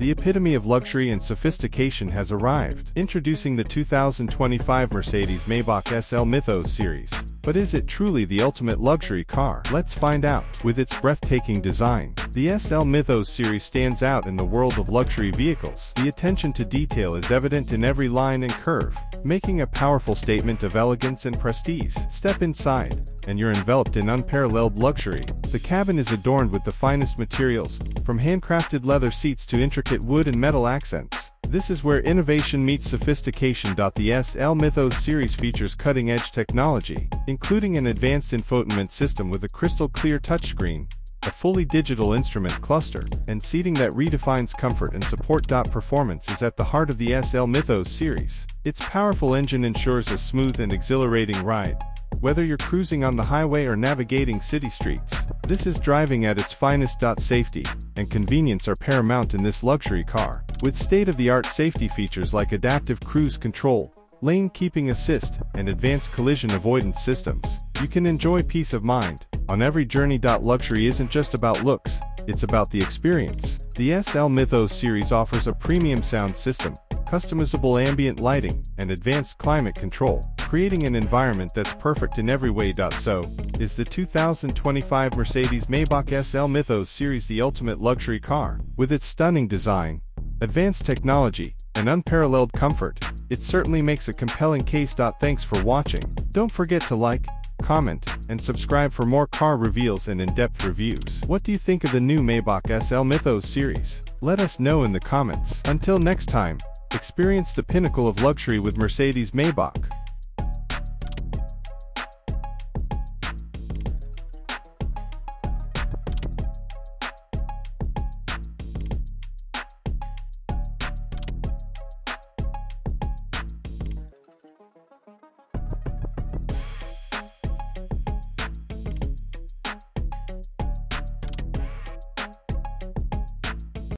The epitome of luxury and sophistication has arrived. Introducing the 2025 Mercedes-Maybach SL Mythos series. But is it truly the ultimate luxury car? Let's find out. With its breathtaking design, the SL Mythos series stands out in the world of luxury vehicles. The attention to detail is evident in every line and curve, making a powerful statement of elegance and prestige. Step inside, and you're enveloped in unparalleled luxury. The cabin is adorned with the finest materials, from handcrafted leather seats to intricate wood and metal accents. This is where innovation meets sophistication. The SL Mythos series features cutting-edge technology, including an advanced infotainment system with a crystal-clear touchscreen, a fully digital instrument cluster, and seating that redefines comfort and support. Performance is at the heart of the SL Mythos series. Its powerful engine ensures a smooth and exhilarating ride, whether you're cruising on the highway or navigating city streets, this is driving at its finest. Safety and convenience are paramount in this luxury car. With state-of-the-art safety features like adaptive cruise control, lane keeping assist, and advanced collision avoidance systems, you can enjoy peace of mind on every journey. Luxury isn't just about looks, it's about the experience. The SL Mythos series offers a premium sound system, customizable ambient lighting, and advanced climate control, creating an environment that's perfect in every way. So, is the 2025 Mercedes-Maybach SL Mythos series the ultimate luxury car? With its stunning design, advanced technology, and unparalleled comfort, it certainly makes a compelling case. Thanks for watching. Don't forget to like, comment, and subscribe for more car reveals and in-depth reviews. What do you think of the new Maybach SL Mythos series? Let us know in the comments. Until next time, Experience the pinnacle of luxury with Mercedes-Maybach.